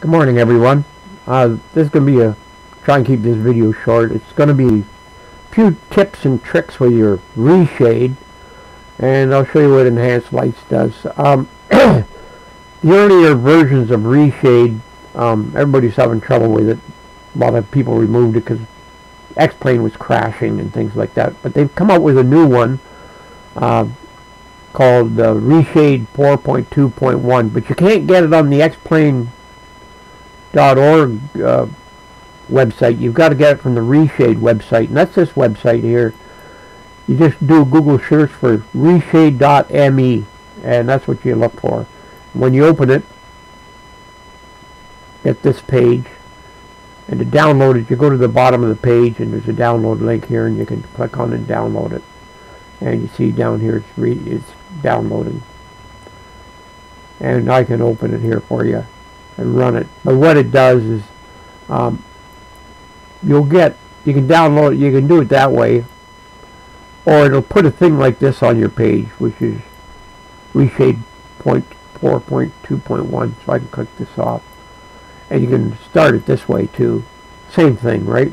Good morning everyone. Uh, this is going to be a, try and keep this video short. It's going to be a few tips and tricks with your reshade and I'll show you what enhanced lights does. Um, the earlier versions of reshade, um, everybody's having trouble with it. A lot of people removed it because X-Plane was crashing and things like that. But they've come out with a new one uh, called uh, Reshade 4.2.1. But you can't get it on the X-Plane org uh, website. You've got to get it from the Reshade website, and that's this website here. You just do a Google search for reshade.me, and that's what you look for. When you open it, get this page, and to download it, you go to the bottom of the page, and there's a download link here, and you can click on and download it. And you see down here, it's, re it's downloading. And I can open it here for you and run it. But what it does is um, you'll get, you can download it, you can do it that way, or it'll put a thing like this on your page, which is reshade point 4.2.1, so I can click this off. And you can start it this way too. Same thing, right?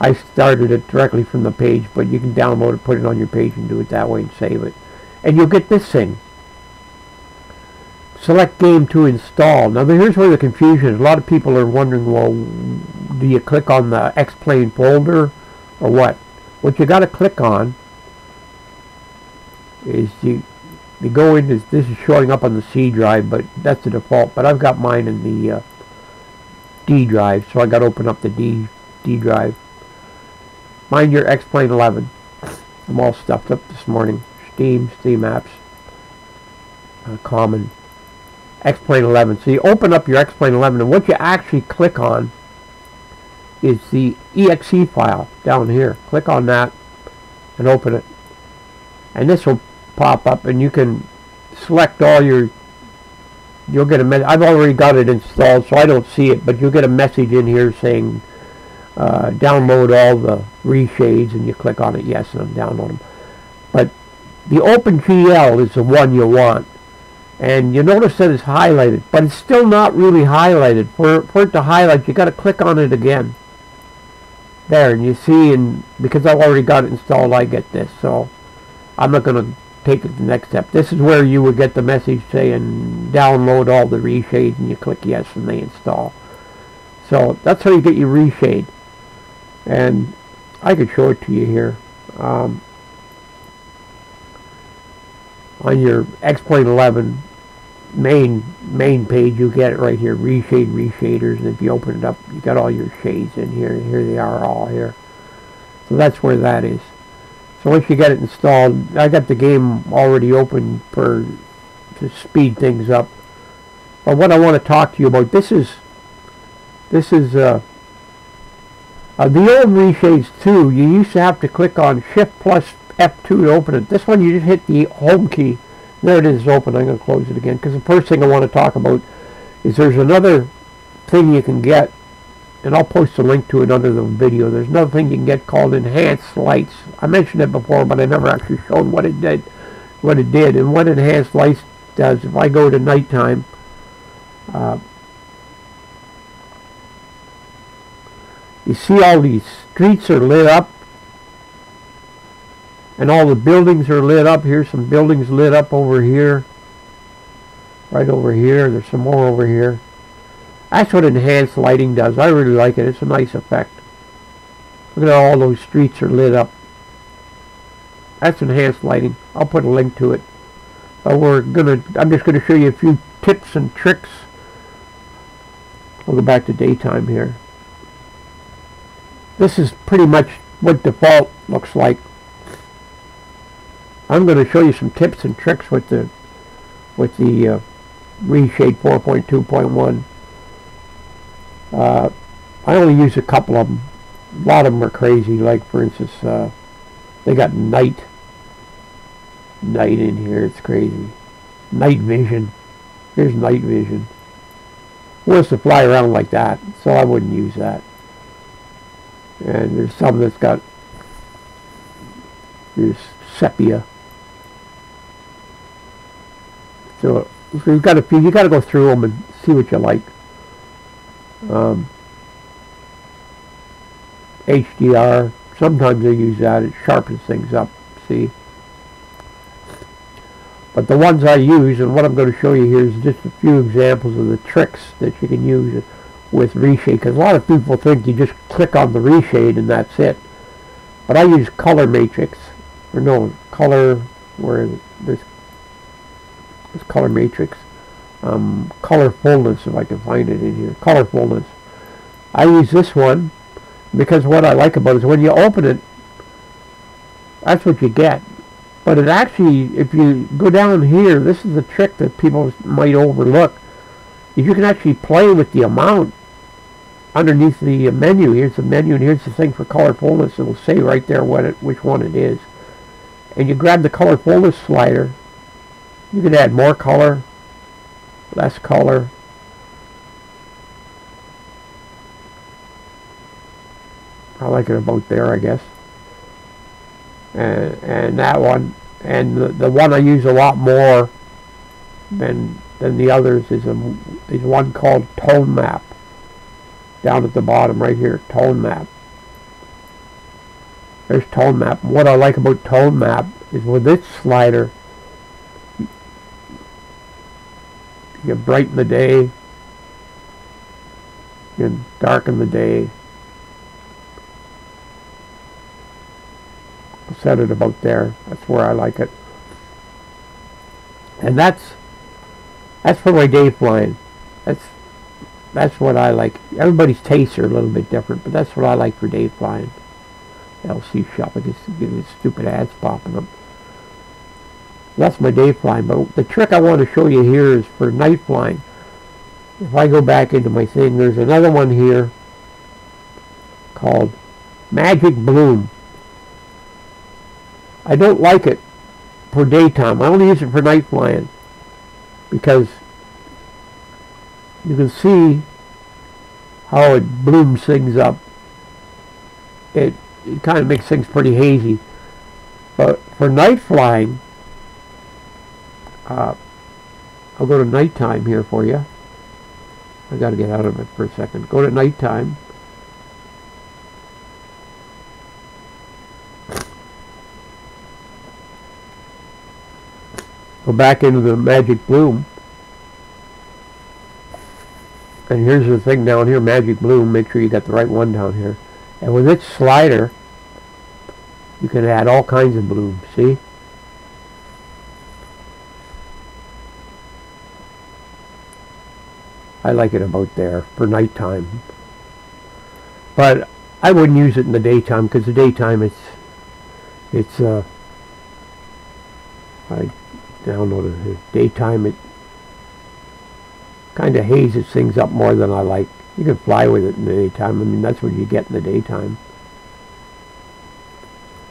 I started it directly from the page, but you can download it, put it on your page, and do it that way and save it. And you'll get this thing select game to install. Now here's where the confusion is. A lot of people are wondering, well, do you click on the X-Plane folder or what? What you got to click on is you, you go into, this is showing up on the C drive, but that's the default, but I've got mine in the uh, D drive, so I got to open up the D, D drive. Mind your X-Plane 11. I'm all stuffed up this morning. Steam, Steam apps, uh, common. X-Plane 11. So you open up your X-Plane 11 and what you actually click on is the exe file down here. Click on that and open it. And this will pop up and you can select all your you'll get a message. I've already got it installed so I don't see it but you'll get a message in here saying uh, download all the reshades and you click on it yes and download them. But the OpenGL is the one you want and you notice that it's highlighted but it's still not really highlighted. For, for it to highlight you got to click on it again. There and you see and because I've already got it installed I get this so I'm not going to take it to the next step. This is where you would get the message saying download all the reshades and you click yes and they install. So that's how you get your reshade. And I could show it to you here um, on your X-Plane 11 main main page you get it right here reshade reshaders and if you open it up you got all your shades in here here they are all here. So that's where that is. So once you get it installed I got the game already open for to speed things up. But what I want to talk to you about this is this is uh, uh, the old reshades too you used to have to click on shift plus F2 to open it. This one you just hit the home key there it is open. I'm going to close it again because the first thing I want to talk about is there's another thing you can get and I'll post a link to it under the video. There's another thing you can get called enhanced lights. I mentioned it before but I never actually showed what it did. What it did and what enhanced lights does if I go to nighttime uh, you see all these streets are lit up and all the buildings are lit up. Here's some buildings lit up over here. Right over here. There's some more over here. That's what enhanced lighting does. I really like it. It's a nice effect. Look at all those streets are lit up. That's enhanced lighting. I'll put a link to it. But we're gonna I'm just gonna show you a few tips and tricks. I'll go back to daytime here. This is pretty much what default looks like. I'm going to show you some tips and tricks with the with the uh, Reshade 4.2.1. Uh, I only use a couple of them. A lot of them are crazy. Like for instance, uh, they got night night in here. It's crazy. Night vision. Here's night vision. Wants to fly around like that, so I wouldn't use that. And there's some that's got there's sepia So, so you've got to you got to go through them and see what you like. Um, HDR, sometimes I use that, it sharpens things up, see? But the ones I use, and what I'm going to show you here is just a few examples of the tricks that you can use with reshade. Because a lot of people think you just click on the reshade and that's it. But I use color matrix, or no, color, where there's, there's color matrix. Um, colorfulness, if I can find it in here. Colorfulness. I use this one because what I like about it is when you open it, that's what you get. But it actually, if you go down here, this is a trick that people might overlook. You can actually play with the amount underneath the menu. Here's the menu, and here's the thing for colorfulness. It'll say right there what it, which one it is. And you grab the colorfulness slider. You can add more color, less color. I like it about there, I guess. And and that one and the, the one I use a lot more than than the others is a is one called tone map. Down at the bottom right here tone map. There's tone map. What I like about tone map is with this slider you brighten the day you darken the day set it about there. That's where I like it. And that's that's for my day flying. That's that's what I like. Everybody's tastes are a little bit different, but that's what I like for day flying. LC is these stupid ads popping up. That's my day flying. But the trick I want to show you here is for night flying. If I go back into my thing, there's another one here called Magic Bloom. I don't like it for daytime. I only use it for night flying because you can see how it blooms things up. It, it kind of makes things pretty hazy. But for night flying, uh, I'll go to nighttime here for you. I got to get out of it for a second. Go to nighttime. Go back into the Magic Bloom. And here's the thing down here, Magic Bloom. Make sure you got the right one down here. And with its slider, you can add all kinds of blooms. See? I like it about there for nighttime. But I wouldn't use it in the daytime because the daytime it's it's uh I downloaded it. Daytime it kind of hazes things up more than I like. You can fly with it in the daytime. I mean, that's what you get in the daytime.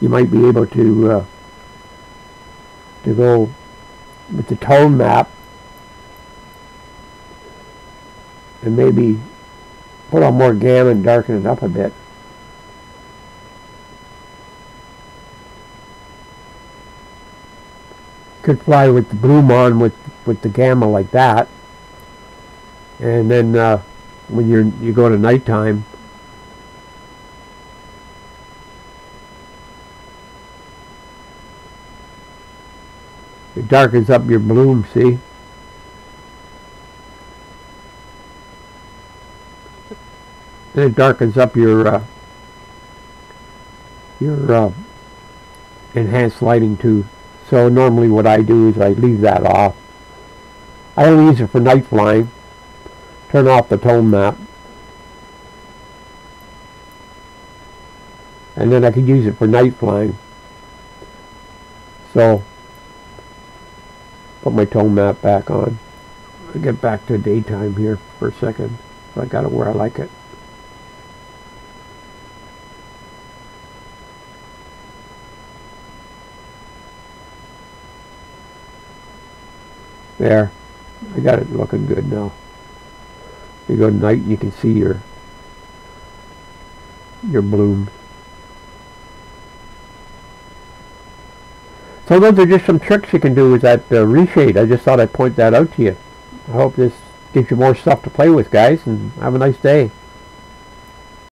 You might be able to uh, to go with the tone map and maybe put on more gamma and darken it up a bit. could fly with the bloom on with with the gamma like that and then uh, when you you go to nighttime it darkens up your bloom see and it darkens up your uh, your uh, enhanced lighting too so normally what I do is I leave that off. I only use it for night flying. Turn off the tone map. And then I could use it for night flying. So, put my tone map back on. I'll get back to daytime here for a second. So I got it where I like it. There. I got it looking good now. You go night you can see your your bloom. So those are just some tricks you can do with that uh, reshade. I just thought I'd point that out to you. I hope this gives you more stuff to play with, guys, and have a nice day.